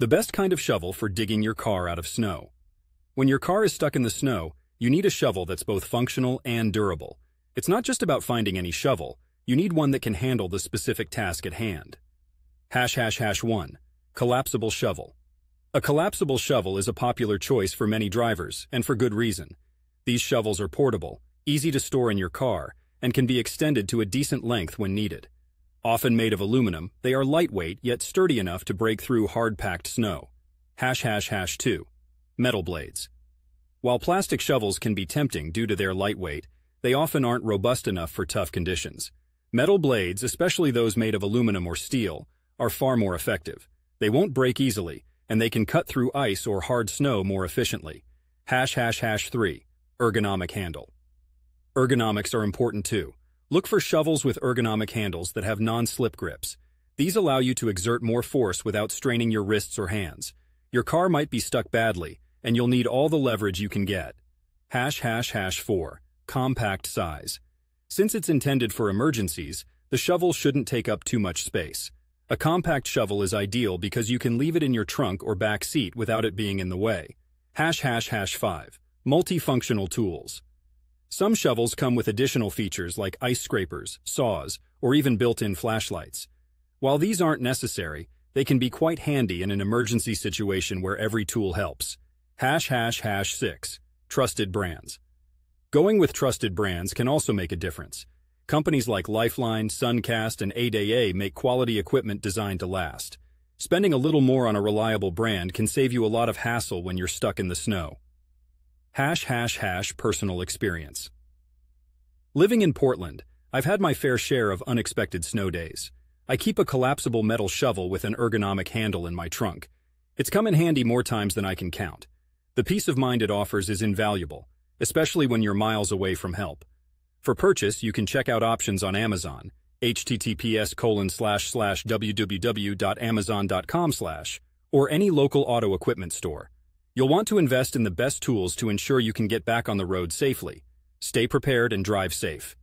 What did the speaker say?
The best kind of shovel for digging your car out of snow. When your car is stuck in the snow, you need a shovel that's both functional and durable. It's not just about finding any shovel, you need one that can handle the specific task at hand. Hash hash hash 1. Collapsible Shovel. A collapsible shovel is a popular choice for many drivers, and for good reason. These shovels are portable, easy to store in your car, and can be extended to a decent length when needed. Often made of aluminum, they are lightweight yet sturdy enough to break through hard-packed snow. Hash hash hash 2. Metal blades. While plastic shovels can be tempting due to their lightweight, they often aren't robust enough for tough conditions. Metal blades, especially those made of aluminum or steel, are far more effective. They won't break easily, and they can cut through ice or hard snow more efficiently. Hash hash hash 3. Ergonomic handle. Ergonomics are important too. Look for shovels with ergonomic handles that have non-slip grips. These allow you to exert more force without straining your wrists or hands. Your car might be stuck badly, and you'll need all the leverage you can get. Hash hash hash 4. Compact size. Since it's intended for emergencies, the shovel shouldn't take up too much space. A compact shovel is ideal because you can leave it in your trunk or back seat without it being in the way. Hash hash hash 5. Multifunctional tools. Some shovels come with additional features like ice scrapers, saws, or even built-in flashlights. While these aren't necessary, they can be quite handy in an emergency situation where every tool helps. Hash hash hash 6. Trusted brands. Going with trusted brands can also make a difference. Companies like Lifeline, Suncast, and AAA make quality equipment designed to last. Spending a little more on a reliable brand can save you a lot of hassle when you're stuck in the snow. Hash hash hash personal experience. Living in Portland, I've had my fair share of unexpected snow days. I keep a collapsible metal shovel with an ergonomic handle in my trunk. It's come in handy more times than I can count. The peace of mind it offers is invaluable, especially when you're miles away from help. For purchase, you can check out options on Amazon, https colon slash slash www.amazon.com slash, or any local auto equipment store. You'll want to invest in the best tools to ensure you can get back on the road safely. Stay prepared and drive safe.